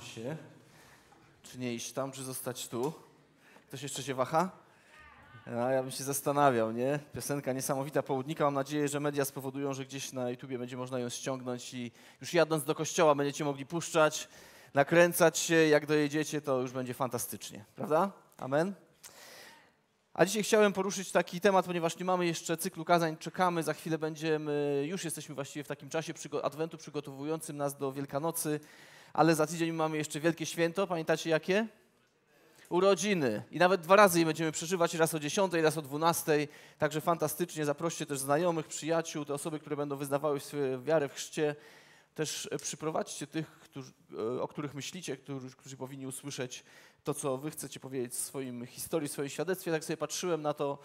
się, czy nie iść tam, czy zostać tu. Ktoś jeszcze się waha? Ja bym się zastanawiał, nie? Piosenka niesamowita, południka. Mam nadzieję, że media spowodują, że gdzieś na YouTubie będzie można ją ściągnąć i już jadąc do kościoła będziecie mogli puszczać, nakręcać się. Jak dojedziecie, to już będzie fantastycznie, prawda? Amen. A dzisiaj chciałem poruszyć taki temat, ponieważ nie mamy jeszcze cyklu kazań, czekamy, za chwilę będziemy, już jesteśmy właściwie w takim czasie Adwentu przygotowującym nas do Wielkanocy, ale za tydzień mamy jeszcze wielkie święto, pamiętacie jakie? Urodziny. I nawet dwa razy je będziemy przeżywać, raz o 10, raz o 12. Także fantastycznie, zaproście też znajomych, przyjaciół, te osoby, które będą wyznawały swoją wiarę w chrzcie. Też e, przyprowadźcie tych, którzy, e, o których myślicie, którzy, którzy powinni usłyszeć to, co wy chcecie powiedzieć w swoim historii, w swoim świadectwie. Tak sobie patrzyłem na to,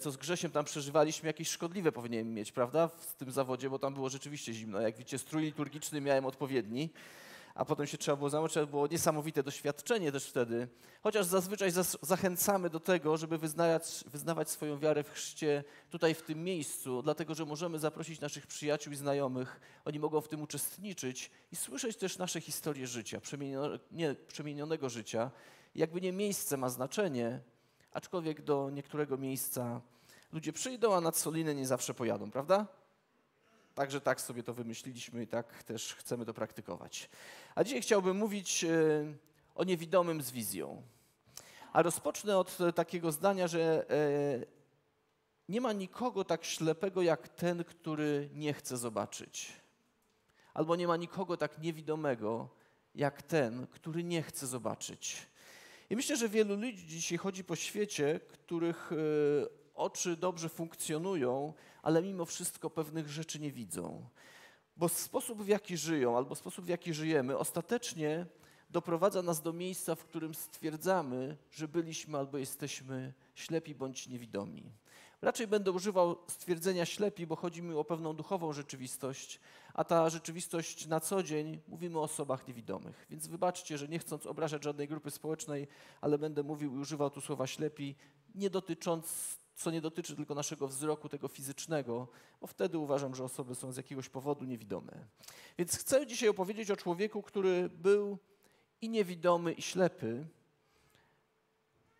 co z Grzesiem tam przeżywaliśmy, jakieś szkodliwe powinienem mieć, prawda, w tym zawodzie, bo tam było rzeczywiście zimno. Jak widzicie, strój liturgiczny miałem odpowiedni a potem się trzeba było. To było niesamowite doświadczenie też wtedy. Chociaż zazwyczaj zachęcamy do tego, żeby wyznawać, wyznawać swoją wiarę w chrzcie tutaj w tym miejscu, dlatego że możemy zaprosić naszych przyjaciół i znajomych. Oni mogą w tym uczestniczyć i słyszeć też nasze historie życia, nie, przemienionego życia. Jakby nie miejsce ma znaczenie, aczkolwiek do niektórego miejsca ludzie przyjdą, a nad Solinę nie zawsze pojadą, prawda? Także tak sobie to wymyśliliśmy i tak też chcemy to praktykować. A dzisiaj chciałbym mówić e, o niewidomym z wizją. A rozpocznę od takiego zdania, że e, nie ma nikogo tak ślepego jak ten, który nie chce zobaczyć. Albo nie ma nikogo tak niewidomego jak ten, który nie chce zobaczyć. I myślę, że wielu ludzi dzisiaj chodzi po świecie, których e, oczy dobrze funkcjonują, ale mimo wszystko pewnych rzeczy nie widzą. Bo sposób, w jaki żyją, albo sposób, w jaki żyjemy, ostatecznie doprowadza nas do miejsca, w którym stwierdzamy, że byliśmy albo jesteśmy ślepi bądź niewidomi. Raczej będę używał stwierdzenia ślepi, bo chodzi mi o pewną duchową rzeczywistość, a ta rzeczywistość na co dzień mówimy o osobach niewidomych. Więc wybaczcie, że nie chcąc obrażać żadnej grupy społecznej, ale będę mówił i używał tu słowa ślepi, nie dotycząc co nie dotyczy tylko naszego wzroku, tego fizycznego, bo wtedy uważam, że osoby są z jakiegoś powodu niewidome. Więc chcę dzisiaj opowiedzieć o człowieku, który był i niewidomy, i ślepy,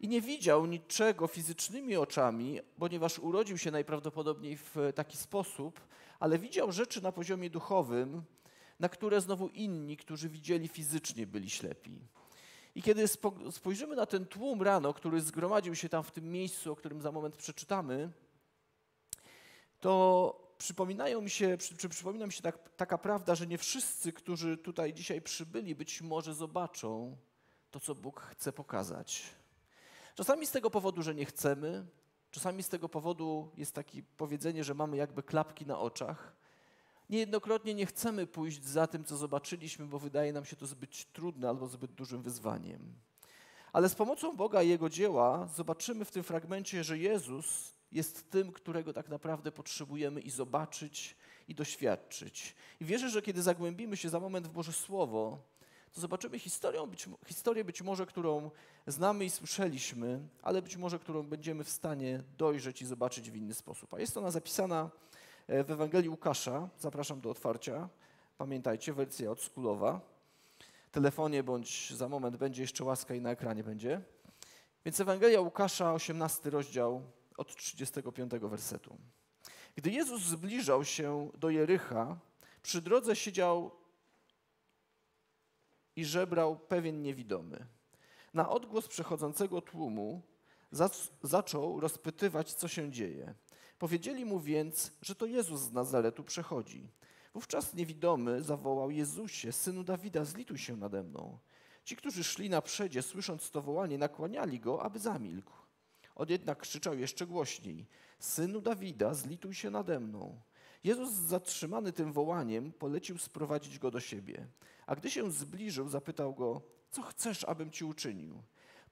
i nie widział niczego fizycznymi oczami, ponieważ urodził się najprawdopodobniej w taki sposób, ale widział rzeczy na poziomie duchowym, na które znowu inni, którzy widzieli fizycznie, byli ślepi. I kiedy spojrzymy na ten tłum rano, który zgromadził się tam w tym miejscu, o którym za moment przeczytamy, to przypominają mi się, przy, przy, przypomina mi się tak, taka prawda, że nie wszyscy, którzy tutaj dzisiaj przybyli, być może zobaczą to, co Bóg chce pokazać. Czasami z tego powodu, że nie chcemy, czasami z tego powodu jest takie powiedzenie, że mamy jakby klapki na oczach, Niejednokrotnie nie chcemy pójść za tym, co zobaczyliśmy, bo wydaje nam się to zbyt trudne albo zbyt dużym wyzwaniem. Ale z pomocą Boga i Jego dzieła zobaczymy w tym fragmencie, że Jezus jest tym, którego tak naprawdę potrzebujemy i zobaczyć, i doświadczyć. I wierzę, że kiedy zagłębimy się za moment w Boże Słowo, to zobaczymy historię być, historię być może, którą znamy i słyszeliśmy, ale być może, którą będziemy w stanie dojrzeć i zobaczyć w inny sposób. A jest ona zapisana E, w Ewangelii Łukasza. Zapraszam do otwarcia. Pamiętajcie, wersja odskulowa. Telefonie bądź za moment będzie jeszcze łaska i na ekranie będzie. Więc Ewangelia Łukasza, 18 rozdział od 35 wersetu. Gdy Jezus zbliżał się do Jericha, przy drodze siedział i żebrał pewien niewidomy. Na odgłos przechodzącego tłumu zaczął rozpytywać, co się dzieje. Powiedzieli mu więc, że to Jezus z Nazaretu przechodzi. Wówczas niewidomy zawołał Jezusie, synu Dawida, zlituj się nade mną. Ci, którzy szli na przedzie, słysząc to wołanie, nakłaniali go, aby zamilkł. On jednak krzyczał jeszcze głośniej: Synu Dawida, zlituj się nade mną. Jezus, zatrzymany tym wołaniem, polecił sprowadzić go do siebie. A gdy się zbliżył, zapytał go: Co chcesz, abym ci uczynił?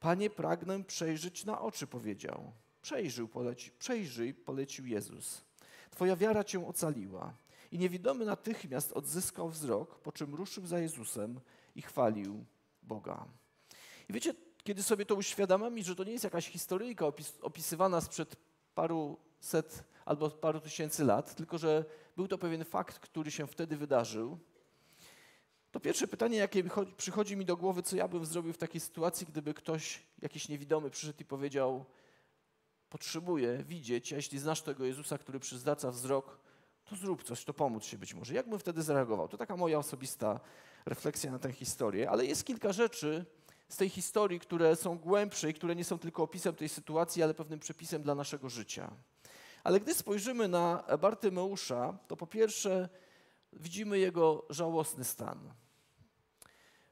Panie, pragnę przejrzeć na oczy, powiedział. Przejrzyj, poleci, przejrzyj, polecił Jezus. Twoja wiara cię ocaliła. I niewidomy natychmiast odzyskał wzrok, po czym ruszył za Jezusem i chwalił Boga. I wiecie, kiedy sobie to uświadamiam, że to nie jest jakaś historyjka opis, opisywana sprzed paru set albo paru tysięcy lat, tylko że był to pewien fakt, który się wtedy wydarzył, To pierwsze pytanie, jakie przychodzi mi do głowy, co ja bym zrobił w takiej sytuacji, gdyby ktoś, jakiś niewidomy przyszedł i powiedział, potrzebuję widzieć, a jeśli znasz tego Jezusa, który przyzdaca wzrok, to zrób coś, to pomóc się być może. Jak bym wtedy zareagował? To taka moja osobista refleksja na tę historię, ale jest kilka rzeczy z tej historii, które są głębsze i które nie są tylko opisem tej sytuacji, ale pewnym przepisem dla naszego życia. Ale gdy spojrzymy na Bartymeusza, to po pierwsze widzimy jego żałosny stan.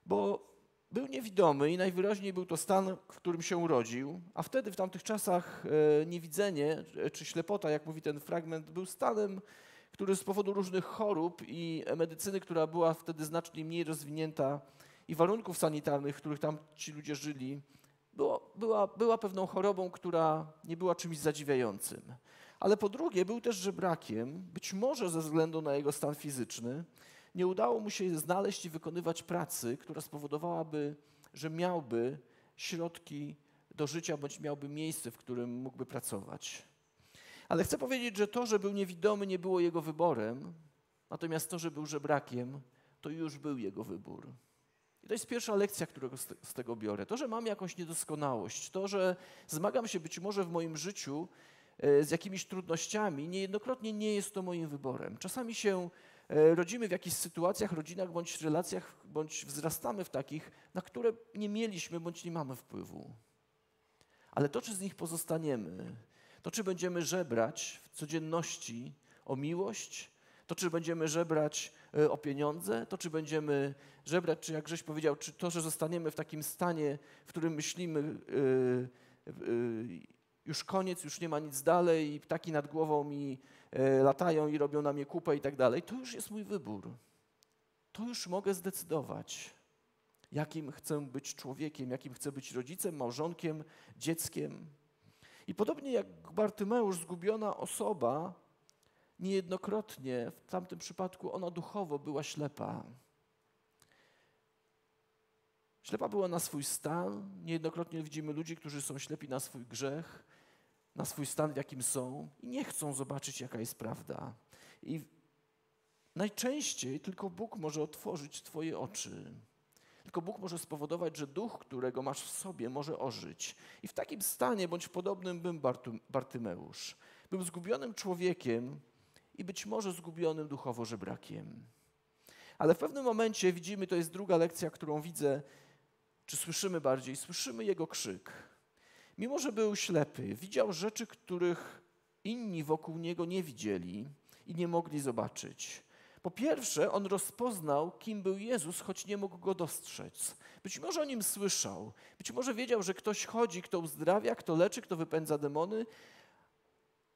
Bo był niewidomy i najwyraźniej był to stan, w którym się urodził, a wtedy w tamtych czasach e, niewidzenie czy ślepota, jak mówi ten fragment, był stanem, który z powodu różnych chorób i medycyny, która była wtedy znacznie mniej rozwinięta i warunków sanitarnych, w których tam ci ludzie żyli, było, była, była pewną chorobą, która nie była czymś zadziwiającym. Ale po drugie, był też żebrakiem, być może ze względu na jego stan fizyczny, nie udało mu się znaleźć i wykonywać pracy, która spowodowałaby, że miałby środki do życia bądź miałby miejsce, w którym mógłby pracować. Ale chcę powiedzieć, że to, że był niewidomy, nie było jego wyborem, natomiast to, że był żebrakiem, to już był jego wybór. I to jest pierwsza lekcja, którą z tego biorę. To, że mam jakąś niedoskonałość, to, że zmagam się być może w moim życiu z jakimiś trudnościami, niejednokrotnie nie jest to moim wyborem. Czasami się e, rodzimy w jakichś sytuacjach, rodzinach bądź relacjach, bądź wzrastamy w takich, na które nie mieliśmy bądź nie mamy wpływu. Ale to, czy z nich pozostaniemy, to czy będziemy żebrać w codzienności o miłość, to czy będziemy żebrać e, o pieniądze, to czy będziemy żebrać, czy jak Grześ powiedział, czy to, że zostaniemy w takim stanie, w którym myślimy yy, już koniec, już nie ma nic dalej i ptaki nad głową mi yy, latają i robią na mnie kupę i tak dalej, to już jest mój wybór. To już mogę zdecydować, jakim chcę być człowiekiem, jakim chcę być rodzicem, małżonkiem, dzieckiem. I podobnie jak Bartymeusz, zgubiona osoba, niejednokrotnie w tamtym przypadku ona duchowo była ślepa. Ślepa była na swój stan. Niejednokrotnie widzimy ludzi, którzy są ślepi na swój grzech, na swój stan, w jakim są i nie chcą zobaczyć, jaka jest prawda. I najczęściej tylko Bóg może otworzyć Twoje oczy. Tylko Bóg może spowodować, że duch, którego masz w sobie, może ożyć. I w takim stanie, bądź podobnym bym Bartymeusz. Był zgubionym człowiekiem i być może zgubionym duchowo żebrakiem. Ale w pewnym momencie widzimy, to jest druga lekcja, którą widzę, czy słyszymy bardziej, słyszymy jego krzyk. Mimo, że był ślepy, widział rzeczy, których inni wokół niego nie widzieli i nie mogli zobaczyć. Po pierwsze, on rozpoznał, kim był Jezus, choć nie mógł go dostrzec. Być może o nim słyszał, być może wiedział, że ktoś chodzi, kto uzdrawia, kto leczy, kto wypędza demony,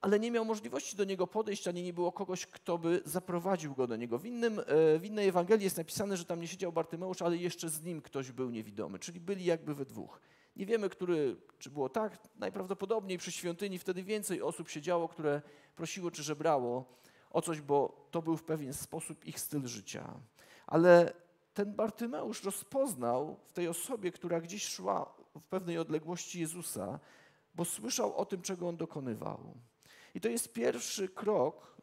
ale nie miał możliwości do niego podejść, ani nie było kogoś, kto by zaprowadził go do niego. W, innym, e, w innej Ewangelii jest napisane, że tam nie siedział Bartymeusz, ale jeszcze z nim ktoś był niewidomy, czyli byli jakby we dwóch. Nie wiemy, który, czy było tak, najprawdopodobniej przy świątyni wtedy więcej osób siedziało, które prosiło czy żebrało o coś, bo to był w pewien sposób ich styl życia. Ale ten Bartymeusz rozpoznał w tej osobie, która gdzieś szła w pewnej odległości Jezusa, bo słyszał o tym, czego on dokonywał. I to jest pierwszy krok,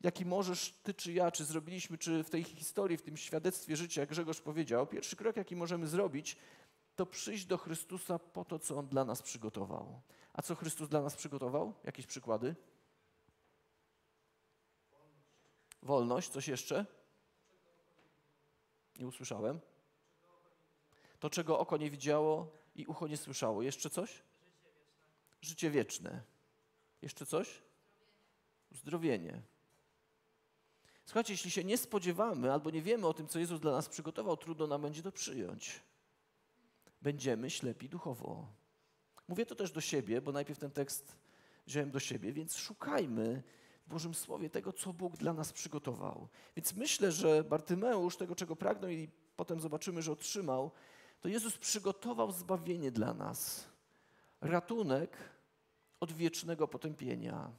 jaki możesz ty czy ja, czy zrobiliśmy, czy w tej historii, w tym świadectwie życia, jak Grzegorz powiedział, pierwszy krok, jaki możemy zrobić, to przyjść do Chrystusa po to, co On dla nas przygotował. A co Chrystus dla nas przygotował? Jakieś przykłady? Wolność, coś jeszcze? Nie usłyszałem. To, czego oko nie widziało i ucho nie słyszało. Jeszcze coś? Życie wieczne. Jeszcze coś? Uzdrowienie. Słuchajcie, jeśli się nie spodziewamy albo nie wiemy o tym, co Jezus dla nas przygotował, trudno nam będzie to przyjąć. Będziemy ślepi duchowo. Mówię to też do siebie, bo najpierw ten tekst wziąłem do siebie, więc szukajmy w Bożym Słowie tego, co Bóg dla nas przygotował. Więc myślę, że Bartymeusz tego, czego pragnął i potem zobaczymy, że otrzymał, to Jezus przygotował zbawienie dla nas. Ratunek od wiecznego potępienia.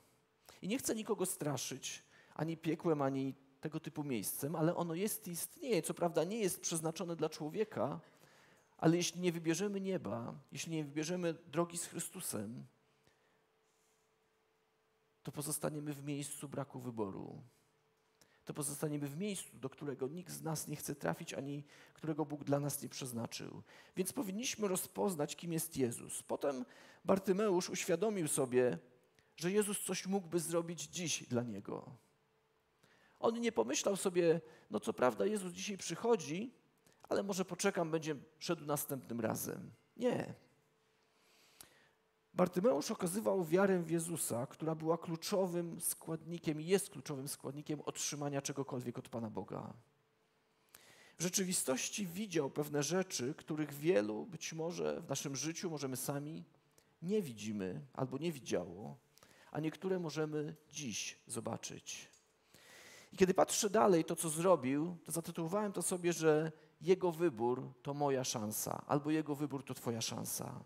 I nie chcę nikogo straszyć ani piekłem, ani tego typu miejscem, ale ono jest i istnieje. Co prawda nie jest przeznaczone dla człowieka, ale jeśli nie wybierzemy nieba, jeśli nie wybierzemy drogi z Chrystusem, to pozostaniemy w miejscu braku wyboru. to pozostaniemy w miejscu, do którego nikt z nas nie chce trafić, ani którego Bóg dla nas nie przeznaczył. Więc powinniśmy rozpoznać, kim jest Jezus. Potem Bartymeusz uświadomił sobie, że Jezus coś mógłby zrobić dziś dla niego. On nie pomyślał sobie, no co prawda Jezus dzisiaj przychodzi, ale może poczekam, będzie szedł następnym razem. Nie. Bartymeusz okazywał wiarę w Jezusa, która była kluczowym składnikiem i jest kluczowym składnikiem otrzymania czegokolwiek od Pana Boga. W rzeczywistości widział pewne rzeczy, których wielu być może w naszym życiu możemy sami nie widzimy albo nie widziało, a niektóre możemy dziś zobaczyć. I kiedy patrzę dalej to, co zrobił, to zatytułowałem to sobie, że jego wybór to moja szansa, albo jego wybór to Twoja szansa.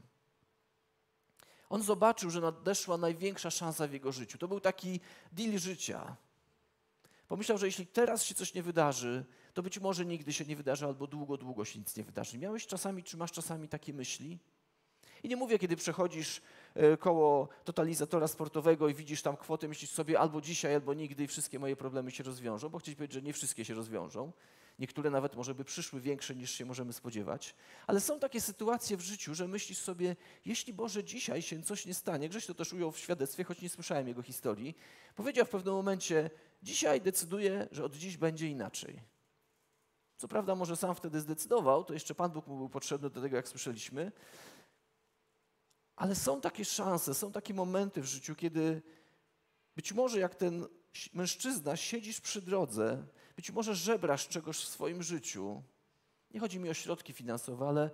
On zobaczył, że nadeszła największa szansa w jego życiu. To był taki deal życia. Pomyślał, że jeśli teraz się coś nie wydarzy, to być może nigdy się nie wydarzy, albo długo, długo się nic nie wydarzy. Miałeś czasami, czy masz czasami takie myśli? I nie mówię, kiedy przechodzisz e, koło totalizatora sportowego i widzisz tam kwotę, myślisz sobie albo dzisiaj, albo nigdy i wszystkie moje problemy się rozwiążą, bo chcę powiedzieć, że nie wszystkie się rozwiążą. Niektóre nawet może by przyszły większe niż się możemy spodziewać. Ale są takie sytuacje w życiu, że myślisz sobie, jeśli Boże dzisiaj się coś nie stanie, Grześ to też ujął w świadectwie, choć nie słyszałem jego historii, powiedział w pewnym momencie, dzisiaj decyduję, że od dziś będzie inaczej. Co prawda może sam wtedy zdecydował, to jeszcze Pan Bóg mu był potrzebny do tego, jak słyszeliśmy, ale są takie szanse, są takie momenty w życiu, kiedy być może jak ten mężczyzna siedzisz przy drodze, być może żebrasz czegoś w swoim życiu. Nie chodzi mi o środki finansowe, ale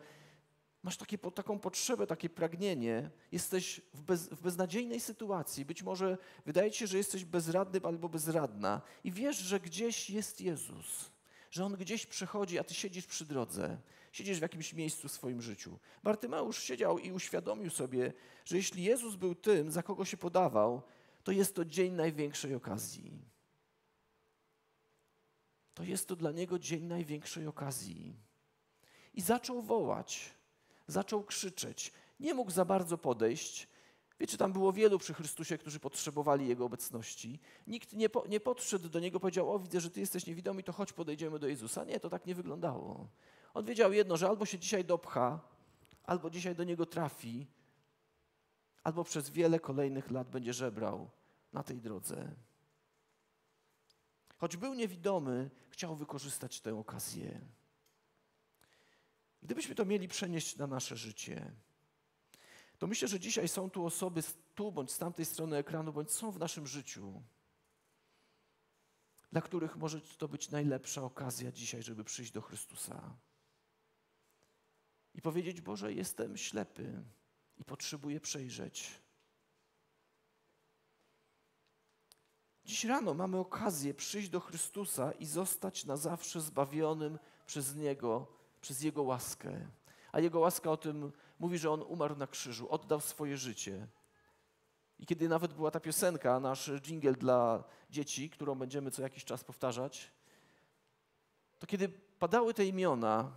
masz takie, taką potrzebę, takie pragnienie, jesteś w, bez, w beznadziejnej sytuacji, być może wydaje ci się, że jesteś bezradny albo bezradna i wiesz, że gdzieś jest Jezus, że On gdzieś przychodzi, a Ty siedzisz przy drodze, siedzisz w jakimś miejscu w swoim życiu. Bartymeusz siedział i uświadomił sobie, że jeśli Jezus był tym, za kogo się podawał, to jest to dzień największej okazji. To jest to dla niego dzień największej okazji. I zaczął wołać, zaczął krzyczeć. Nie mógł za bardzo podejść. Wiecie, tam było wielu przy Chrystusie, którzy potrzebowali Jego obecności. Nikt nie, po, nie podszedł do Niego, powiedział, o widzę, że Ty jesteś niewidomy, to chodź podejdziemy do Jezusa. Nie, to tak nie wyglądało. On wiedział jedno, że albo się dzisiaj dopcha, albo dzisiaj do Niego trafi, albo przez wiele kolejnych lat będzie żebrał na tej drodze. Choć był niewidomy, chciał wykorzystać tę okazję. Gdybyśmy to mieli przenieść na nasze życie, to myślę, że dzisiaj są tu osoby tu bądź z tamtej strony ekranu, bądź są w naszym życiu, dla których może to być najlepsza okazja dzisiaj, żeby przyjść do Chrystusa i powiedzieć: Boże, jestem ślepy i potrzebuję przejrzeć. Dziś rano mamy okazję przyjść do Chrystusa i zostać na zawsze zbawionym przez Niego, przez Jego łaskę. A Jego łaska o tym mówi, że On umarł na krzyżu, oddał swoje życie. I kiedy nawet była ta piosenka, nasz jingle dla dzieci, którą będziemy co jakiś czas powtarzać, to kiedy padały te imiona,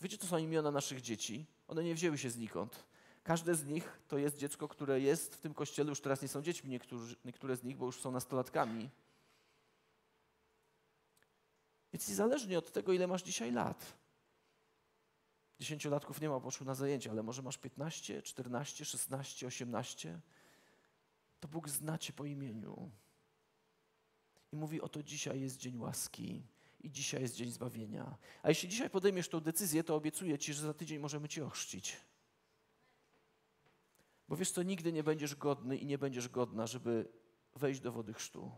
wiecie, co są imiona naszych dzieci? One nie wzięły się znikąd. Każde z nich to jest dziecko, które jest w tym kościele, już teraz nie są dziećmi, niektóre z nich, bo już są nastolatkami. Więc niezależnie od tego, ile masz dzisiaj lat, dziesięciolatków nie ma, poszły na zajęcia, ale może masz 15, 14, 16, 18, to Bóg zna cię po imieniu. I mówi, oto dzisiaj jest dzień łaski i dzisiaj jest dzień zbawienia. A jeśli dzisiaj podejmiesz tę decyzję, to obiecuję ci, że za tydzień możemy cię ochrzcić. Bo wiesz co, nigdy nie będziesz godny i nie będziesz godna, żeby wejść do wody chrztu.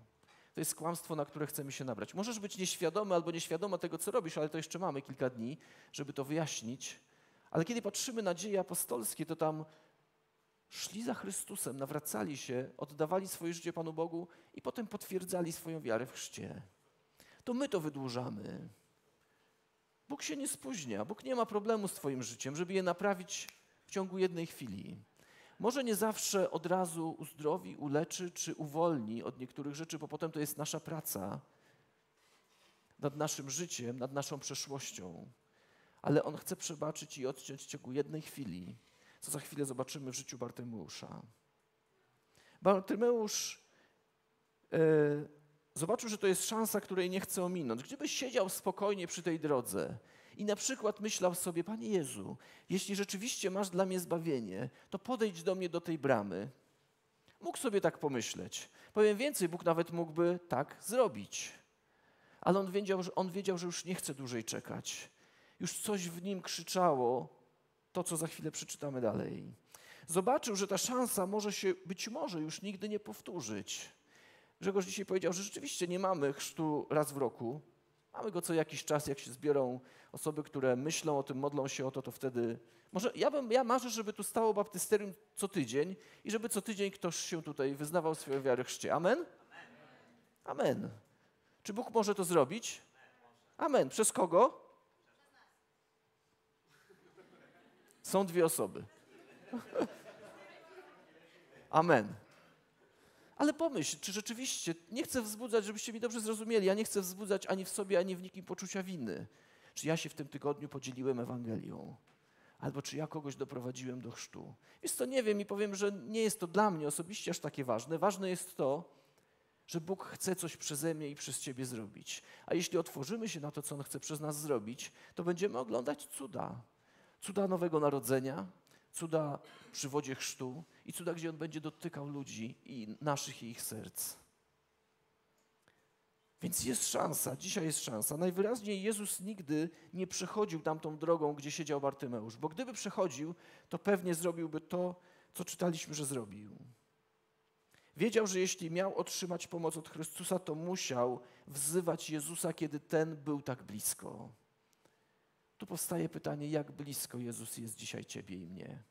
To jest kłamstwo, na które chcemy się nabrać. Możesz być nieświadomy albo nieświadoma tego, co robisz, ale to jeszcze mamy kilka dni, żeby to wyjaśnić. Ale kiedy patrzymy na dzieje apostolskie, to tam szli za Chrystusem, nawracali się, oddawali swoje życie Panu Bogu i potem potwierdzali swoją wiarę w chrzcie. To my to wydłużamy. Bóg się nie spóźnia, Bóg nie ma problemu z Twoim życiem, żeby je naprawić w ciągu jednej chwili. Może nie zawsze od razu uzdrowi, uleczy czy uwolni od niektórych rzeczy, bo potem to jest nasza praca nad naszym życiem, nad naszą przeszłością. Ale On chce przebaczyć i odciąć w ciągu jednej chwili, co za chwilę zobaczymy w życiu Bartymeusza. Bartymeusz e, zobaczył, że to jest szansa, której nie chce ominąć. Gdybyś siedział spokojnie przy tej drodze i na przykład myślał sobie, Panie Jezu, jeśli rzeczywiście masz dla mnie zbawienie, to podejdź do mnie do tej bramy. Mógł sobie tak pomyśleć. Powiem więcej, Bóg nawet mógłby tak zrobić. Ale on wiedział, że, on wiedział, że już nie chce dłużej czekać. Już coś w nim krzyczało, to co za chwilę przeczytamy dalej. Zobaczył, że ta szansa może się być może już nigdy nie powtórzyć. Grzegorz dzisiaj powiedział, że rzeczywiście nie mamy chrztu raz w roku. Mamy go co jakiś czas, jak się zbiorą osoby, które myślą o tym, modlą się o to, to wtedy. Może ja, bym, ja marzę, żeby tu stało baptysterium co tydzień i żeby co tydzień ktoś się tutaj wyznawał swoją wiarę chrzcie. Amen? Amen. Czy Bóg może to zrobić? Amen. Przez kogo? Są dwie osoby. Amen. Ale pomyśl, czy rzeczywiście, nie chcę wzbudzać, żebyście mi dobrze zrozumieli, ja nie chcę wzbudzać ani w sobie, ani w nikim poczucia winy. Czy ja się w tym tygodniu podzieliłem Ewangelią? Albo czy ja kogoś doprowadziłem do chrztu? Jest to nie wiem i powiem, że nie jest to dla mnie osobiście aż takie ważne. Ważne jest to, że Bóg chce coś przeze mnie i przez Ciebie zrobić. A jeśli otworzymy się na to, co On chce przez nas zrobić, to będziemy oglądać cuda. Cuda Nowego Narodzenia, cuda przy wodzie chrztu i cuda, gdzie On będzie dotykał ludzi i naszych i ich serc. Więc jest szansa, dzisiaj jest szansa. Najwyraźniej Jezus nigdy nie przechodził tamtą drogą, gdzie siedział Bartymeusz, bo gdyby przechodził, to pewnie zrobiłby to, co czytaliśmy, że zrobił. Wiedział, że jeśli miał otrzymać pomoc od Chrystusa, to musiał wzywać Jezusa, kiedy ten był tak blisko. Tu powstaje pytanie, jak blisko Jezus jest dzisiaj Ciebie i mnie.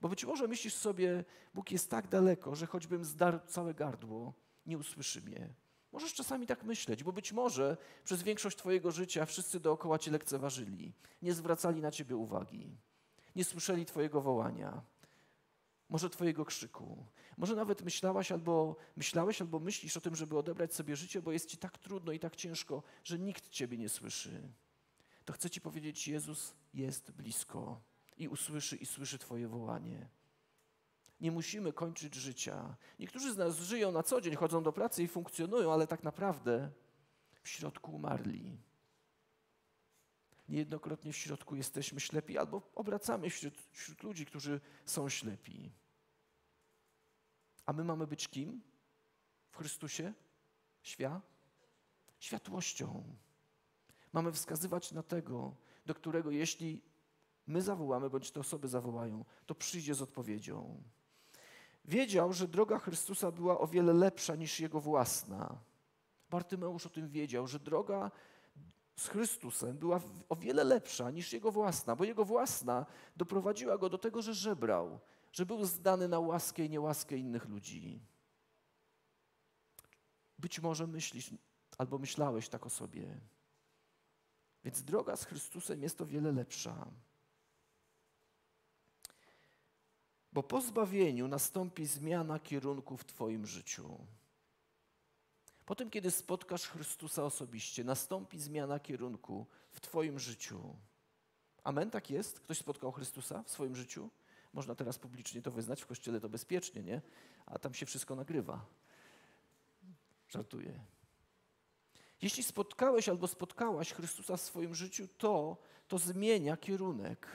Bo być może myślisz sobie, Bóg jest tak daleko, że choćbym zdarł całe gardło, nie usłyszy mnie. Możesz czasami tak myśleć, bo być może przez większość Twojego życia wszyscy dookoła Cię lekceważyli, nie zwracali na Ciebie uwagi, nie słyszeli Twojego wołania, może Twojego krzyku. Może nawet myślałaś albo myślałeś albo myślisz o tym, żeby odebrać sobie życie, bo jest Ci tak trudno i tak ciężko, że nikt Ciebie nie słyszy. To chcę Ci powiedzieć, Jezus jest blisko i usłyszy i słyszy Twoje wołanie. Nie musimy kończyć życia. Niektórzy z nas żyją na co dzień, chodzą do pracy i funkcjonują, ale tak naprawdę w środku umarli. Niejednokrotnie w środku jesteśmy ślepi albo obracamy wśród, wśród ludzi, którzy są ślepi. A my mamy być kim? W Chrystusie? Świat? Światłością. Mamy wskazywać na tego, do którego jeśli my zawołamy, bądź te osoby zawołają, to przyjdzie z odpowiedzią. Wiedział, że droga Chrystusa była o wiele lepsza niż jego własna. Bartymeusz o tym wiedział, że droga z Chrystusem była o wiele lepsza niż jego własna, bo jego własna doprowadziła go do tego, że żebrał, że był zdany na łaskę i niełaskę innych ludzi. Być może myślisz albo myślałeś tak o sobie. Więc droga z Chrystusem jest o wiele lepsza. Bo po zbawieniu nastąpi zmiana kierunku w Twoim życiu. Potem, kiedy spotkasz Chrystusa osobiście, nastąpi zmiana kierunku w Twoim życiu. Amen, tak jest? Ktoś spotkał Chrystusa w swoim życiu? Można teraz publicznie to wyznać, w kościele to bezpiecznie, nie? A tam się wszystko nagrywa. Żartuję. Jeśli spotkałeś albo spotkałaś Chrystusa w swoim życiu, to to zmienia kierunek.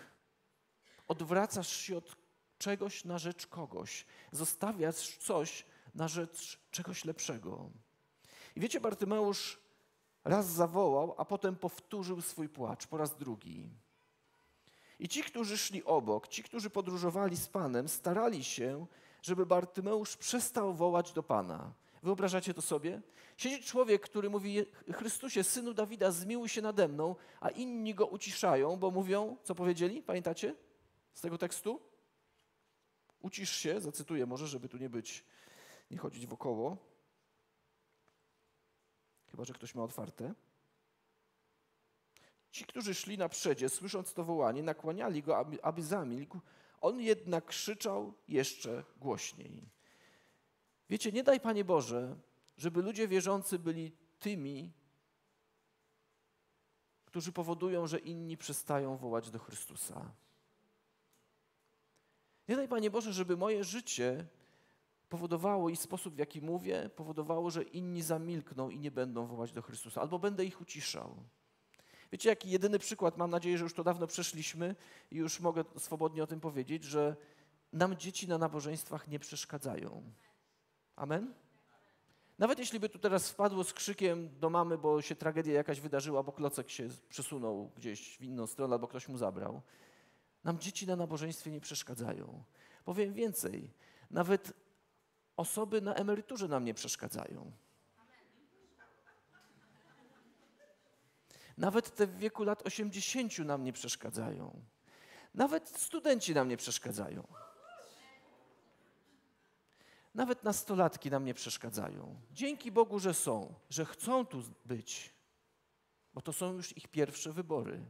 Odwracasz się od czegoś na rzecz kogoś. Zostawiasz coś na rzecz czegoś lepszego. I wiecie, Bartymeusz raz zawołał, a potem powtórzył swój płacz po raz drugi. I ci, którzy szli obok, ci, którzy podróżowali z Panem, starali się, żeby Bartymeusz przestał wołać do Pana. Wyobrażacie to sobie? Siedzi człowiek, który mówi: Chrystusie, synu Dawida, zmiłuj się nade mną, a inni go uciszają, bo mówią, co powiedzieli? Pamiętacie z tego tekstu? Ucisz się, zacytuję może, żeby tu nie być, nie chodzić wokoło. Chyba, że ktoś ma otwarte. Ci, którzy szli na przedzie, słysząc to wołanie, nakłaniali go, aby, aby zamilkł. On jednak krzyczał jeszcze głośniej. Wiecie, nie daj Panie Boże, żeby ludzie wierzący byli tymi, którzy powodują, że inni przestają wołać do Chrystusa. Nie daj Panie Boże, żeby moje życie powodowało i sposób, w jaki mówię, powodowało, że inni zamilkną i nie będą wołać do Chrystusa, albo będę ich uciszał. Wiecie, jaki jedyny przykład, mam nadzieję, że już to dawno przeszliśmy i już mogę swobodnie o tym powiedzieć, że nam dzieci na nabożeństwach nie przeszkadzają. Amen? Nawet jeśli by tu teraz wpadło z krzykiem do mamy, bo się tragedia jakaś wydarzyła, bo klocek się przesunął gdzieś w inną stronę, albo ktoś mu zabrał, nam dzieci na nabożeństwie nie przeszkadzają. Powiem więcej, nawet osoby na emeryturze nam nie przeszkadzają. Nawet te w wieku lat 80 nam nie przeszkadzają. Nawet studenci nam nie przeszkadzają. Nawet nastolatki nam nie przeszkadzają. Dzięki Bogu, że są, że chcą tu być, bo to są już ich pierwsze wybory.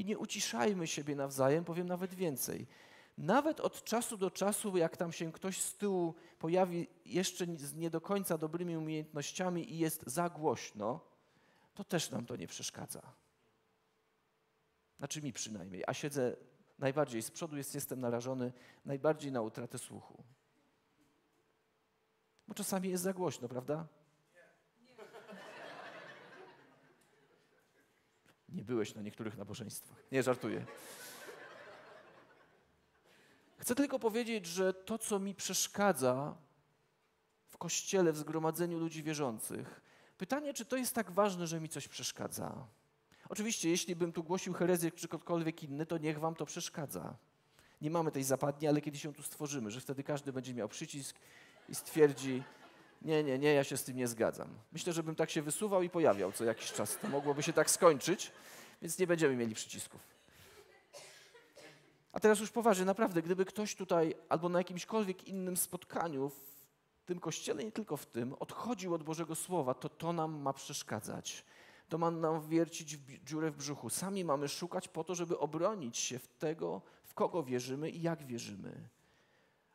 I nie uciszajmy siebie nawzajem, powiem nawet więcej. Nawet od czasu do czasu, jak tam się ktoś z tyłu pojawi jeszcze z nie do końca dobrymi umiejętnościami i jest za głośno, to też nam to nie przeszkadza. Znaczy mi przynajmniej, a siedzę najbardziej z przodu, jest, jestem narażony najbardziej na utratę słuchu. Bo czasami jest za głośno, prawda? Nie byłeś na niektórych nabożeństwach. Nie, żartuję. Chcę tylko powiedzieć, że to, co mi przeszkadza w kościele, w zgromadzeniu ludzi wierzących, pytanie, czy to jest tak ważne, że mi coś przeszkadza. Oczywiście, jeśli bym tu głosił herezję czy ktokolwiek inny, to niech wam to przeszkadza. Nie mamy tej zapadni, ale kiedyś ją tu stworzymy, że wtedy każdy będzie miał przycisk i stwierdzi, nie, nie, nie, ja się z tym nie zgadzam. Myślę, że bym tak się wysuwał i pojawiał co jakiś czas. To mogłoby się tak skończyć, więc nie będziemy mieli przycisków. A teraz już poważnie, naprawdę, gdyby ktoś tutaj albo na jakimśkolwiek innym spotkaniu w tym kościele, nie tylko w tym, odchodził od Bożego Słowa, to to nam ma przeszkadzać to ma nam wiercić w dziurę w brzuchu. Sami mamy szukać po to, żeby obronić się w tego, w kogo wierzymy i jak wierzymy.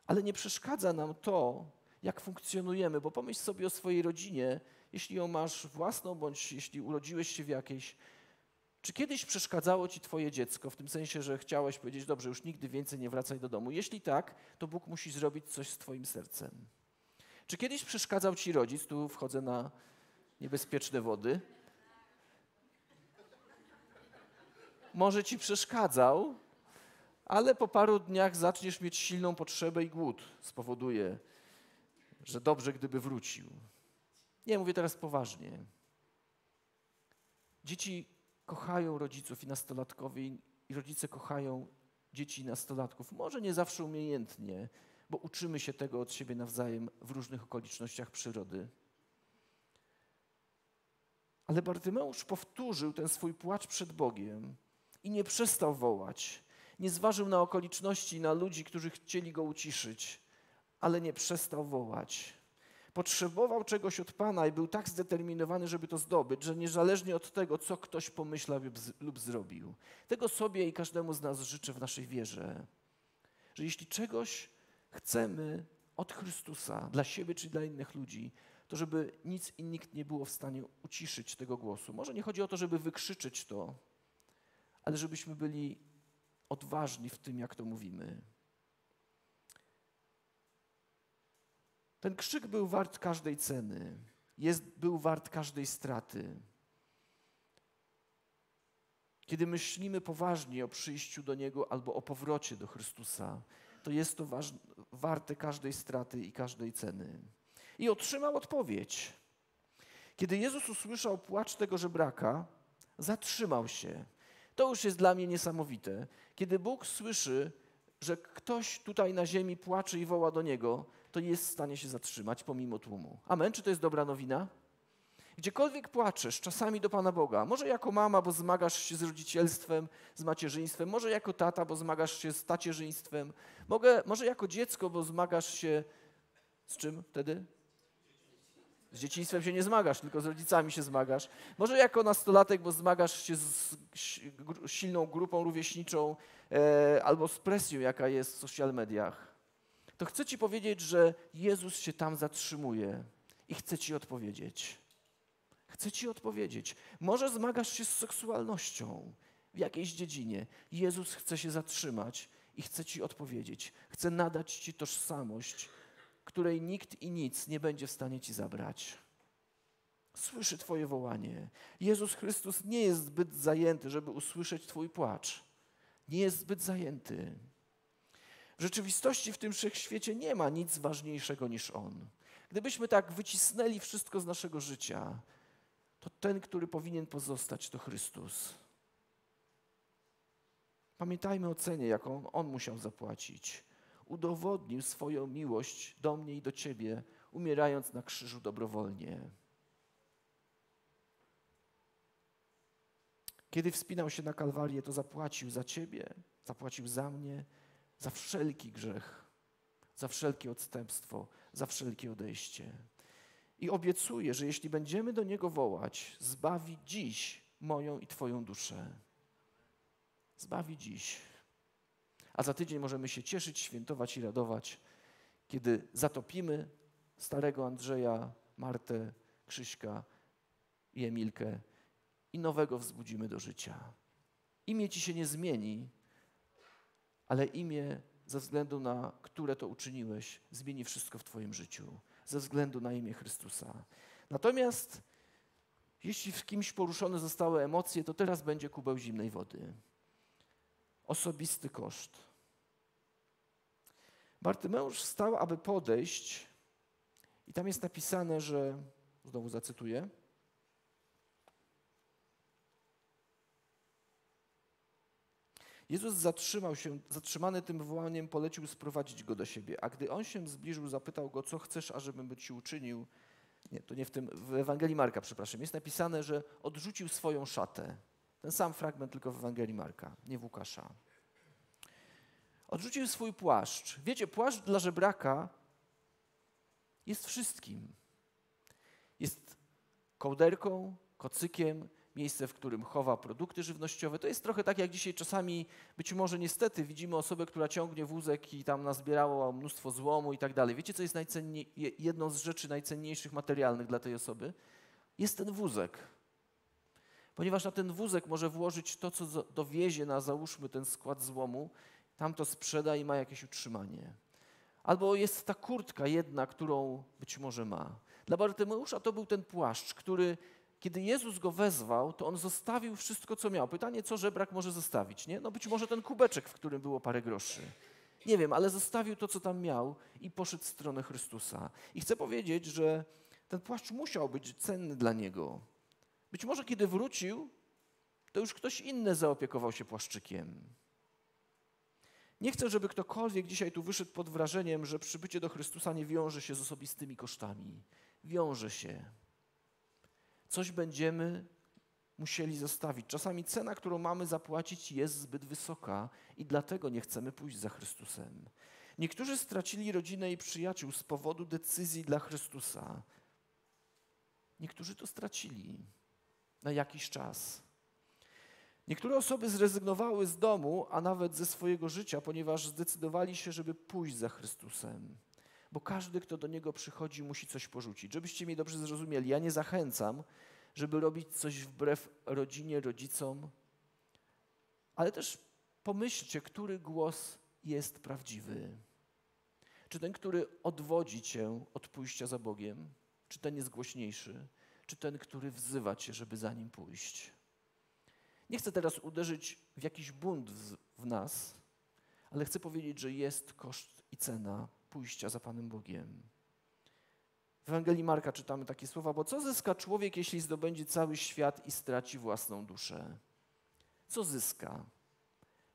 Ale nie przeszkadza nam to, jak funkcjonujemy, bo pomyśl sobie o swojej rodzinie, jeśli ją masz własną, bądź jeśli urodziłeś się w jakiejś. Czy kiedyś przeszkadzało ci twoje dziecko, w tym sensie, że chciałeś powiedzieć, dobrze, już nigdy więcej nie wracaj do domu? Jeśli tak, to Bóg musi zrobić coś z twoim sercem. Czy kiedyś przeszkadzał ci rodzic, tu wchodzę na niebezpieczne wody, może ci przeszkadzał, ale po paru dniach zaczniesz mieć silną potrzebę i głód spowoduje, że dobrze, gdyby wrócił. Nie, mówię teraz poważnie. Dzieci kochają rodziców i nastolatkowie, i rodzice kochają dzieci i nastolatków. Może nie zawsze umiejętnie, bo uczymy się tego od siebie nawzajem w różnych okolicznościach przyrody. Ale Bartymeusz powtórzył ten swój płacz przed Bogiem i nie przestał wołać. Nie zważył na okoliczności, na ludzi, którzy chcieli go uciszyć, ale nie przestał wołać. Potrzebował czegoś od Pana i był tak zdeterminowany, żeby to zdobyć, że niezależnie od tego, co ktoś pomyślał lub zrobił. Tego sobie i każdemu z nas życzę w naszej wierze. Że jeśli czegoś chcemy od Chrystusa, dla siebie czy dla innych ludzi, to żeby nic i nikt nie było w stanie uciszyć tego głosu. Może nie chodzi o to, żeby wykrzyczeć to, ale żebyśmy byli odważni w tym, jak to mówimy. Ten krzyk był wart każdej ceny, jest, był wart każdej straty. Kiedy myślimy poważnie o przyjściu do Niego albo o powrocie do Chrystusa, to jest to waż, warte każdej straty i każdej ceny. I otrzymał odpowiedź. Kiedy Jezus usłyszał płacz tego żebraka, zatrzymał się to już jest dla mnie niesamowite. Kiedy Bóg słyszy, że ktoś tutaj na ziemi płacze i woła do Niego, to jest w stanie się zatrzymać pomimo tłumu. Amen? Czy to jest dobra nowina? Gdziekolwiek płaczesz, czasami do Pana Boga, może jako mama, bo zmagasz się z rodzicielstwem, z macierzyństwem, może jako tata, bo zmagasz się z tacierzyństwem, mogę, może jako dziecko, bo zmagasz się z czym wtedy? Z dzieciństwem się nie zmagasz, tylko z rodzicami się zmagasz. Może jako nastolatek, bo zmagasz się z silną grupą rówieśniczą e, albo z presją, jaka jest w social mediach. To chcę Ci powiedzieć, że Jezus się tam zatrzymuje i chce Ci odpowiedzieć. Chcę Ci odpowiedzieć. Może zmagasz się z seksualnością w jakiejś dziedzinie. Jezus chce się zatrzymać i chce Ci odpowiedzieć. Chce nadać Ci tożsamość, której nikt i nic nie będzie w stanie Ci zabrać. Słyszy Twoje wołanie. Jezus Chrystus nie jest zbyt zajęty, żeby usłyszeć Twój płacz. Nie jest zbyt zajęty. W rzeczywistości w tym wszechświecie nie ma nic ważniejszego niż On. Gdybyśmy tak wycisnęli wszystko z naszego życia, to ten, który powinien pozostać, to Chrystus. Pamiętajmy o cenie, jaką On musiał zapłacić. Udowodnił swoją miłość do mnie i do Ciebie, umierając na krzyżu dobrowolnie. Kiedy wspinał się na Kalwarię, to zapłacił za Ciebie, zapłacił za mnie, za wszelki grzech, za wszelkie odstępstwo, za wszelkie odejście. I obiecuję, że jeśli będziemy do Niego wołać, zbawi dziś moją i Twoją duszę. Zbawi dziś. A za tydzień możemy się cieszyć, świętować i radować, kiedy zatopimy starego Andrzeja, Martę, Krzyśka i Emilkę i nowego wzbudzimy do życia. Imię ci się nie zmieni, ale imię ze względu na które to uczyniłeś, zmieni wszystko w Twoim życiu, ze względu na imię Chrystusa. Natomiast jeśli w kimś poruszone zostały emocje, to teraz będzie kubeł zimnej wody. Osobisty koszt. Bartymeusz wstał, aby podejść, i tam jest napisane, że, znowu zacytuję, Jezus zatrzymał się, zatrzymany tym wołaniem, polecił sprowadzić go do siebie. A gdy on się zbliżył, zapytał go, co chcesz, ażebym ci uczynił. Nie, to nie w tym, w Ewangelii Marka, przepraszam. Jest napisane, że odrzucił swoją szatę. Ten sam fragment, tylko w Ewangelii Marka, nie w Łukasza. Odrzucił swój płaszcz. Wiecie, płaszcz dla żebraka jest wszystkim. Jest kołderką, kocykiem, miejsce, w którym chowa produkty żywnościowe. To jest trochę tak, jak dzisiaj czasami, być może niestety, widzimy osobę, która ciągnie wózek i tam nazbierało mnóstwo złomu i tak dalej. Wiecie, co jest najcenniej, jedną z rzeczy najcenniejszych materialnych dla tej osoby? Jest ten wózek. Ponieważ na ten wózek może włożyć to, co dowiezie na, załóżmy, ten skład złomu, tam to sprzeda i ma jakieś utrzymanie. Albo jest ta kurtka jedna, którą być może ma. Dla Bartymeusza to był ten płaszcz, który kiedy Jezus go wezwał, to on zostawił wszystko, co miał. Pytanie, co żebrak może zostawić, nie? No być może ten kubeczek, w którym było parę groszy. Nie wiem, ale zostawił to, co tam miał i poszedł w stronę Chrystusa. I chcę powiedzieć, że ten płaszcz musiał być cenny dla niego. Być może kiedy wrócił, to już ktoś inny zaopiekował się płaszczykiem. Nie chcę, żeby ktokolwiek dzisiaj tu wyszedł pod wrażeniem, że przybycie do Chrystusa nie wiąże się z osobistymi kosztami. Wiąże się coś będziemy musieli zostawić. Czasami cena, którą mamy zapłacić, jest zbyt wysoka i dlatego nie chcemy pójść za Chrystusem. Niektórzy stracili rodzinę i przyjaciół z powodu decyzji dla Chrystusa. Niektórzy to stracili na jakiś czas. Niektóre osoby zrezygnowały z domu, a nawet ze swojego życia, ponieważ zdecydowali się, żeby pójść za Chrystusem. Bo każdy, kto do Niego przychodzi, musi coś porzucić. Żebyście mnie dobrze zrozumieli, ja nie zachęcam, żeby robić coś wbrew rodzinie, rodzicom, ale też pomyślcie, który głos jest prawdziwy. Czy ten, który odwodzi cię od pójścia za Bogiem, czy ten jest głośniejszy, czy ten, który wzywa cię, żeby za nim pójść. Nie chcę teraz uderzyć w jakiś bunt w, w nas, ale chcę powiedzieć, że jest koszt i cena pójścia za Panem Bogiem. W Ewangelii Marka czytamy takie słowa, bo co zyska człowiek, jeśli zdobędzie cały świat i straci własną duszę? Co zyska?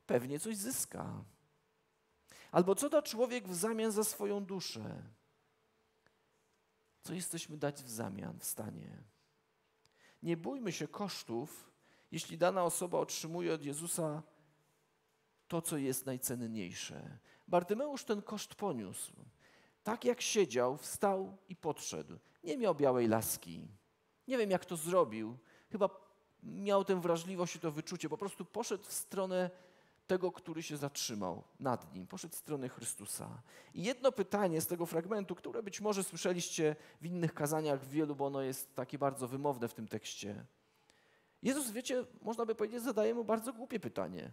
Pewnie coś zyska. Albo co da człowiek w zamian za swoją duszę? Co jesteśmy dać w zamian w stanie? Nie bójmy się kosztów, jeśli dana osoba otrzymuje od Jezusa to, co jest najcenniejsze. Bartymeusz ten koszt poniósł. Tak jak siedział, wstał i podszedł. Nie miał białej laski. Nie wiem, jak to zrobił. Chyba miał tę wrażliwość i to wyczucie. Po prostu poszedł w stronę tego, który się zatrzymał nad nim. Poszedł w stronę Chrystusa. I jedno pytanie z tego fragmentu, które być może słyszeliście w innych kazaniach wielu, bo ono jest takie bardzo wymowne w tym tekście. Jezus, wiecie, można by powiedzieć, zadaje mu bardzo głupie pytanie.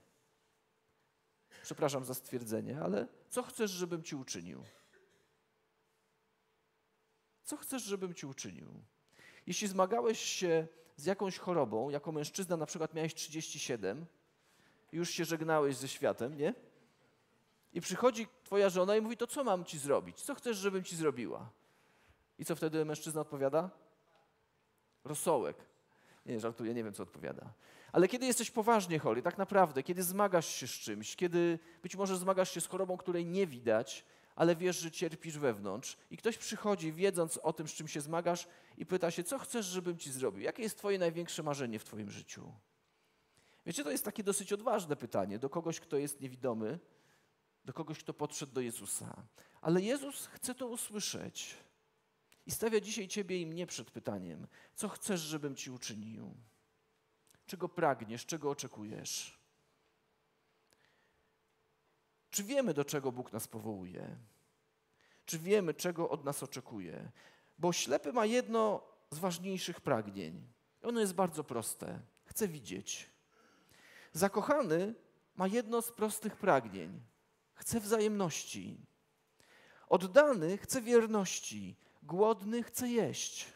Przepraszam za stwierdzenie, ale co chcesz, żebym ci uczynił? Co chcesz, żebym ci uczynił? Jeśli zmagałeś się z jakąś chorobą, jako mężczyzna na przykład miałeś 37, już się żegnałeś ze światem, nie? I przychodzi twoja żona i mówi, to co mam ci zrobić? Co chcesz, żebym ci zrobiła? I co wtedy mężczyzna odpowiada? Rosołek. Nie, żartuję, nie wiem, co odpowiada. Ale kiedy jesteś poważnie chory, tak naprawdę, kiedy zmagasz się z czymś, kiedy być może zmagasz się z chorobą, której nie widać, ale wiesz, że cierpisz wewnątrz i ktoś przychodzi, wiedząc o tym, z czym się zmagasz i pyta się, co chcesz, żebym ci zrobił? Jakie jest twoje największe marzenie w twoim życiu? Wiecie, to jest takie dosyć odważne pytanie do kogoś, kto jest niewidomy, do kogoś, kto podszedł do Jezusa. Ale Jezus chce to usłyszeć i stawia dzisiaj ciebie i mnie przed pytaniem, co chcesz, żebym ci uczynił? Czego pragniesz, czego oczekujesz? Czy wiemy, do czego Bóg nas powołuje? Czy wiemy, czego od nas oczekuje? Bo ślepy ma jedno z ważniejszych pragnień. Ono jest bardzo proste. Chce widzieć. Zakochany ma jedno z prostych pragnień. Chce wzajemności. Oddany chce wierności. Głodny chce jeść.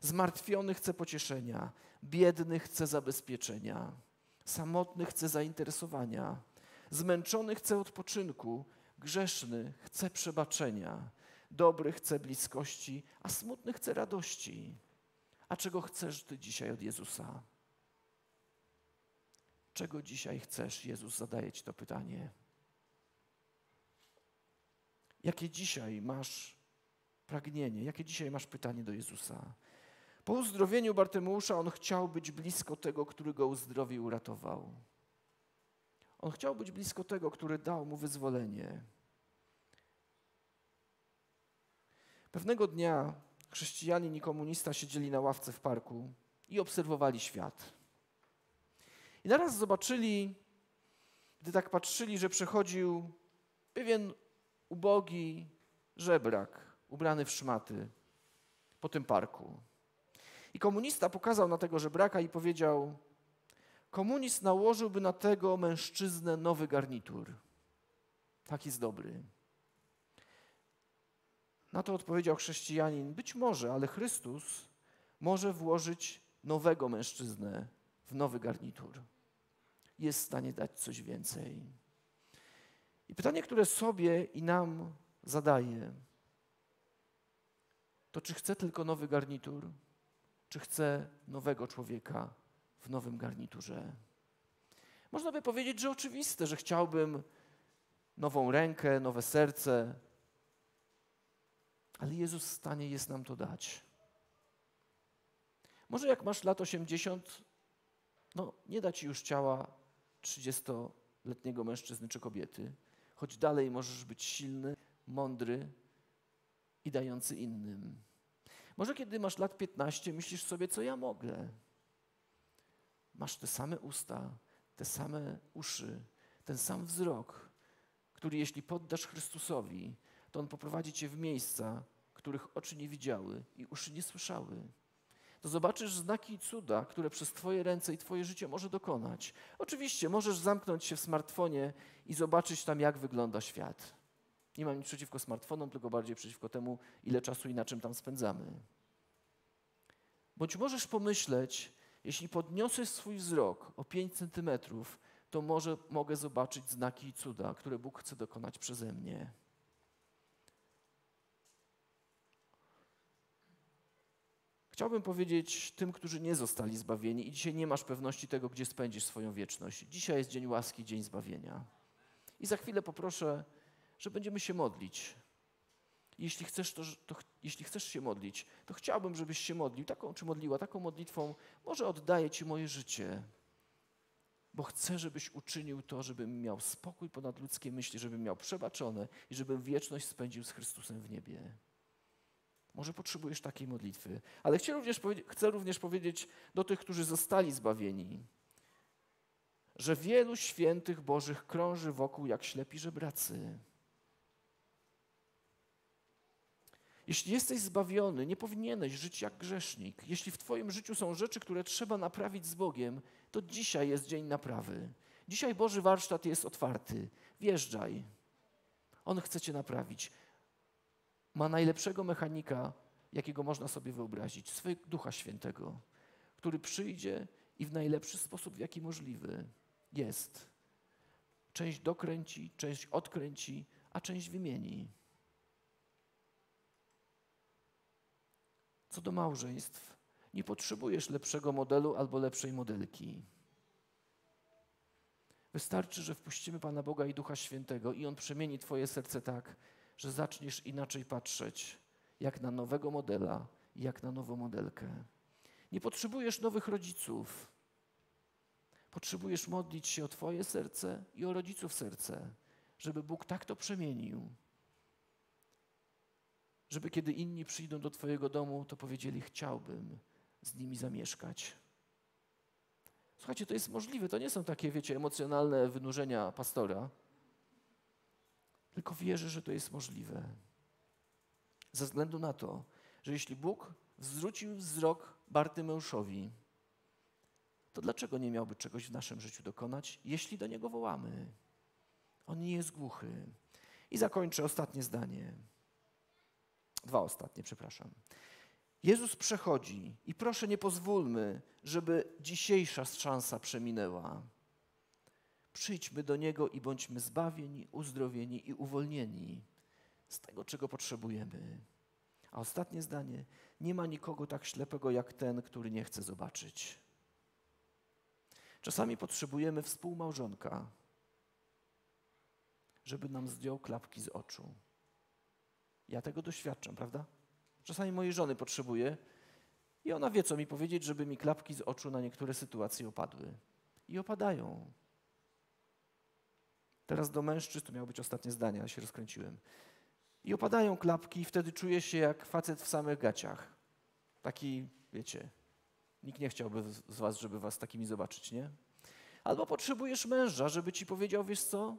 Zmartwiony chce pocieszenia. Biedny chce zabezpieczenia. Samotny chce zainteresowania Zmęczony chce odpoczynku, grzeszny chce przebaczenia, dobry chce bliskości, a smutny chce radości. A czego chcesz Ty dzisiaj od Jezusa? Czego dzisiaj chcesz? Jezus zadaje Ci to pytanie. Jakie dzisiaj masz pragnienie? Jakie dzisiaj masz pytanie do Jezusa? Po uzdrowieniu Bartymeusza on chciał być blisko tego, który go uzdrowił uratował. On chciał być blisko tego, który dał mu wyzwolenie. Pewnego dnia chrześcijanin i komunista siedzieli na ławce w parku i obserwowali świat. I naraz zobaczyli, gdy tak patrzyli, że przechodził pewien ubogi żebrak, ubrany w szmaty po tym parku. I komunista pokazał na tego żebraka i powiedział: komunizm nałożyłby na tego mężczyznę nowy garnitur. Tak jest dobry. Na to odpowiedział chrześcijanin: Być może, ale Chrystus może włożyć nowego mężczyznę w nowy garnitur. Jest w stanie dać coś więcej. I pytanie, które sobie i nam zadaję, to czy chcę tylko nowy garnitur, czy chcę nowego człowieka w nowym garniturze. Można by powiedzieć, że oczywiste, że chciałbym nową rękę, nowe serce, ale Jezus w stanie jest nam to dać. Może jak masz lat 80, no nie da ci już ciała 30-letniego mężczyzny czy kobiety, choć dalej możesz być silny, mądry i dający innym. Może kiedy masz lat 15, myślisz sobie, co ja mogę. Masz te same usta, te same uszy, ten sam wzrok, który jeśli poddasz Chrystusowi, to On poprowadzi cię w miejsca, których oczy nie widziały i uszy nie słyszały. To zobaczysz znaki i cuda, które przez Twoje ręce i Twoje życie może dokonać. Oczywiście możesz zamknąć się w smartfonie i zobaczyć tam, jak wygląda świat. Nie mam nic przeciwko smartfonom, tylko bardziej przeciwko temu, ile czasu i na czym tam spędzamy. Bądź możesz pomyśleć, jeśli podniosę swój wzrok o 5 centymetrów, to może mogę zobaczyć znaki i cuda, które Bóg chce dokonać przeze mnie. Chciałbym powiedzieć tym, którzy nie zostali zbawieni i dzisiaj nie masz pewności tego, gdzie spędzisz swoją wieczność. Dzisiaj jest dzień łaski, dzień zbawienia. I za chwilę poproszę, że będziemy się modlić. Jeśli chcesz, to, to, jeśli chcesz się modlić, to chciałbym, żebyś się modlił, taką czy modliła, taką modlitwą, może oddaję Ci moje życie, bo chcę, żebyś uczynił to, żebym miał spokój ponad ludzkie myśli, żebym miał przebaczone i żebym wieczność spędził z Chrystusem w niebie. Może potrzebujesz takiej modlitwy, ale chcę również, chcę również powiedzieć do tych, którzy zostali zbawieni, że wielu świętych Bożych krąży wokół jak ślepi żebracy. Jeśli jesteś zbawiony, nie powinieneś żyć jak grzesznik. Jeśli w Twoim życiu są rzeczy, które trzeba naprawić z Bogiem, to dzisiaj jest dzień naprawy. Dzisiaj Boży warsztat jest otwarty. wjeżdżaj. On chce cię naprawić. Ma najlepszego mechanika, jakiego można sobie wyobrazić, swojego Ducha Świętego, który przyjdzie i w najlepszy sposób, w jaki możliwy jest. Część dokręci, część odkręci, a część wymieni. Co do małżeństw, nie potrzebujesz lepszego modelu albo lepszej modelki. Wystarczy, że wpuścimy Pana Boga i Ducha Świętego i On przemieni Twoje serce tak, że zaczniesz inaczej patrzeć, jak na nowego modela, jak na nową modelkę. Nie potrzebujesz nowych rodziców. Potrzebujesz modlić się o Twoje serce i o rodziców serce, żeby Bóg tak to przemienił, żeby kiedy inni przyjdą do Twojego domu, to powiedzieli: Chciałbym z nimi zamieszkać. Słuchajcie, to jest możliwe. To nie są takie, wiecie, emocjonalne wynurzenia pastora, tylko wierzę, że to jest możliwe. Ze względu na to, że jeśli Bóg zwrócił wzrok Bartymeuszowi, to dlaczego nie miałby czegoś w naszym życiu dokonać, jeśli do Niego wołamy? On nie jest głuchy. I zakończę ostatnie zdanie. Dwa ostatnie, przepraszam. Jezus przechodzi i proszę nie pozwólmy, żeby dzisiejsza szansa przeminęła. Przyjdźmy do Niego i bądźmy zbawieni, uzdrowieni i uwolnieni z tego, czego potrzebujemy. A ostatnie zdanie: nie ma nikogo tak ślepego jak ten, który nie chce zobaczyć. Czasami potrzebujemy współmałżonka, żeby nam zdjął klapki z oczu. Ja tego doświadczam, prawda? Czasami mojej żony potrzebuję i ona wie, co mi powiedzieć, żeby mi klapki z oczu na niektóre sytuacje opadły. I opadają. Teraz do mężczyzn, to miało być ostatnie zdanie, ale się rozkręciłem. I opadają klapki i wtedy czuję się jak facet w samych gaciach. Taki, wiecie, nikt nie chciałby z was, żeby was takimi zobaczyć, nie? Albo potrzebujesz męża, żeby ci powiedział, wiesz co?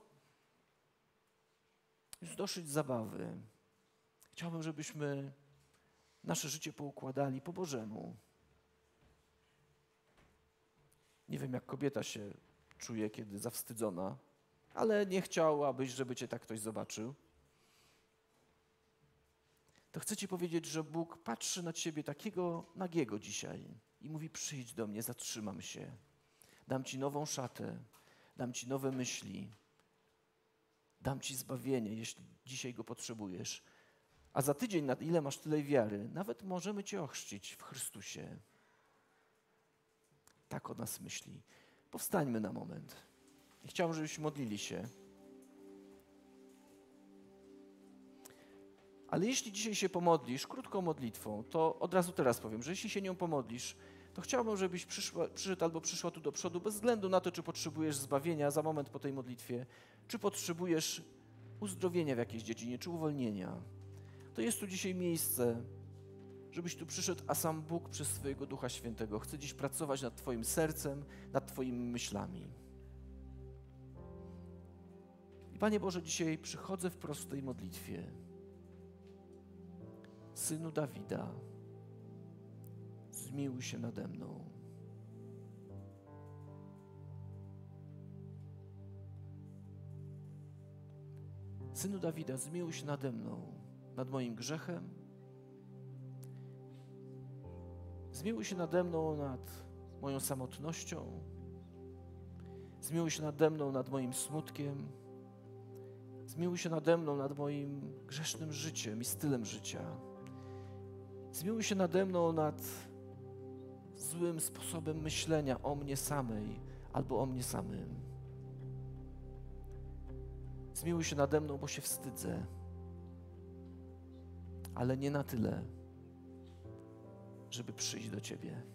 Już dosyć zabawy. Chciałbym, żebyśmy nasze życie poukładali po Bożemu. Nie wiem, jak kobieta się czuje, kiedy zawstydzona, ale nie chciałabyś, żeby cię tak ktoś zobaczył. To chcę ci powiedzieć, że Bóg patrzy na ciebie takiego nagiego dzisiaj i mówi: Przyjdź do mnie, zatrzymam się. Dam ci nową szatę, dam ci nowe myśli, dam ci zbawienie, jeśli dzisiaj go potrzebujesz. A za tydzień, na ile masz tyle wiary, nawet możemy Cię ochrzcić w Chrystusie. Tak o nas myśli. Powstańmy na moment. Chciałbym, żebyśmy modlili się. Ale jeśli dzisiaj się pomodlisz krótką modlitwą, to od razu teraz powiem, że jeśli się nią pomodlisz, to chciałbym, żebyś przyszła, przyszedł albo przyszła tu do przodu, bez względu na to, czy potrzebujesz zbawienia za moment po tej modlitwie, czy potrzebujesz uzdrowienia w jakiejś dziedzinie, czy uwolnienia to jest tu dzisiaj miejsce, żebyś tu przyszedł, a sam Bóg przez swojego Ducha Świętego chce dziś pracować nad Twoim sercem, nad Twoimi myślami. I Panie Boże, dzisiaj przychodzę w prostej modlitwie. Synu Dawida, zmiłuj się nade mną. Synu Dawida, zmiłuj się nade mną nad moim grzechem. Zmiłuj się nade mną nad moją samotnością. Zmiłuj się nade mną nad moim smutkiem. Zmiłuj się nade mną nad moim grzesznym życiem i stylem życia. Zmiłuj się nade mną nad złym sposobem myślenia o mnie samej albo o mnie samym. Zmiłuj się nade mną, bo się wstydzę ale nie na tyle, żeby przyjść do Ciebie.